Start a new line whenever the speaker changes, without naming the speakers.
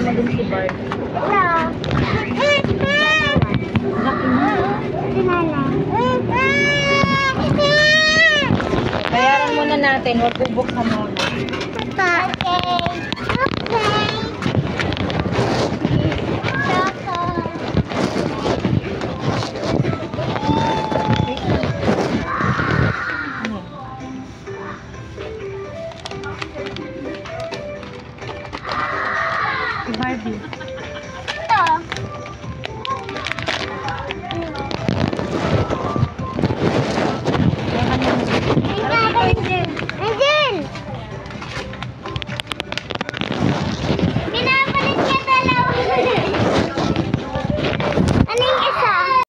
naman din si Bart.
Hello.
Bayaran muna natin. Huwag bubuksan muna. Barbie.